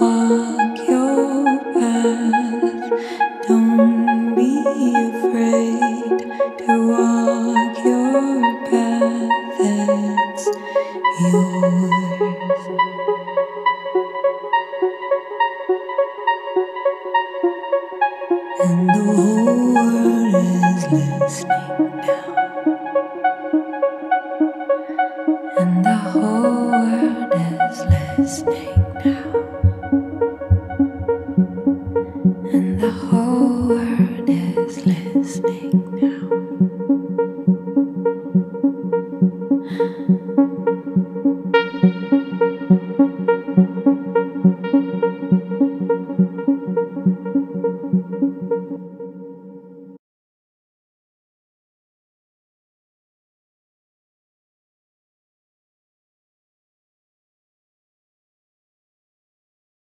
walk your path. Don't be afraid to walk your path that's yours. And the whole world is listening.